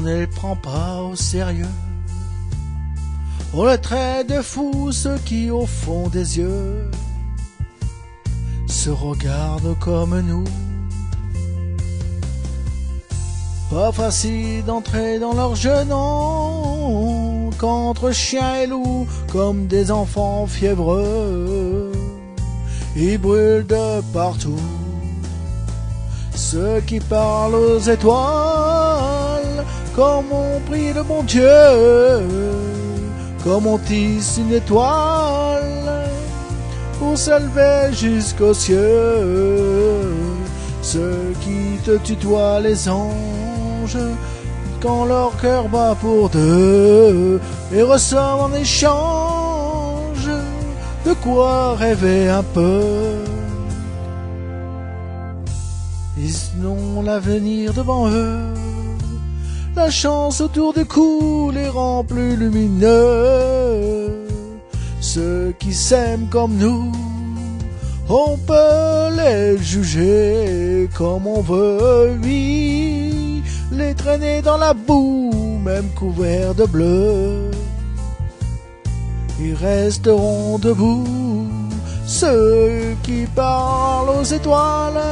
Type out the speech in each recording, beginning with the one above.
ne les prend pas au sérieux. On le traite de fou ceux qui au fond des yeux se regardent comme nous. Pas facile d'entrer dans leur genoux qu'entre chien et loup comme des enfants fiévreux. Ils brûlent de partout. Ceux qui parlent aux étoiles, comme on prie le bon Dieu, comme on tisse une étoile pour s'élever jusqu'aux cieux. Ceux qui te tutoient les anges, quand leur cœur bat pour deux, et reçoivent en échange de quoi rêver un peu. Ils ont l'avenir devant eux, la chance autour du cou les rend plus lumineux. Ceux qui s'aiment comme nous, on peut les juger comme on veut, oui, les traîner dans la boue, même couverts de bleu. Ils resteront debout, ceux qui parlent aux étoiles,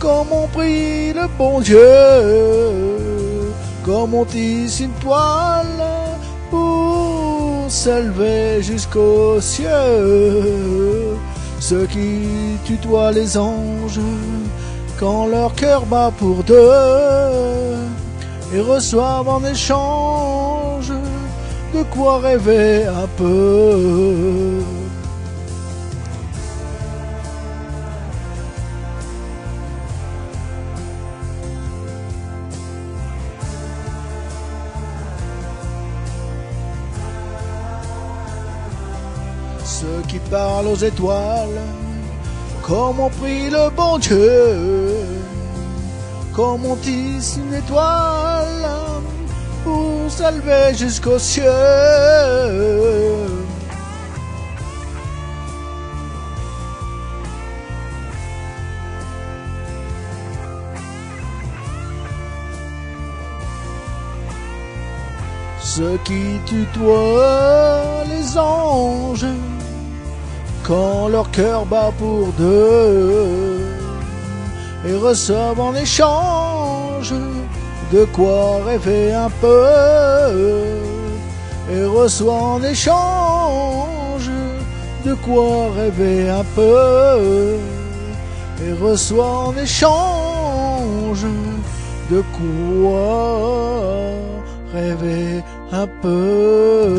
comme on prie le bon Dieu, comme on tisse une toile pour s'élever jusqu'aux cieux. Ceux qui tutoient les anges, quand leur cœur bat pour deux, et reçoivent en échange de quoi rêver un peu. Ceux qui parlent aux étoiles, comme on prie le bon Dieu, comme on tisse une étoile pour s'élever jusqu'aux cieux. Ceux qui tutoient les anges, quand leur cœur bat pour deux, et reçoivent en échange de quoi rêver un peu, et reçoivent en échange de quoi rêver un peu, et reçoivent en échange de quoi rêver un peu.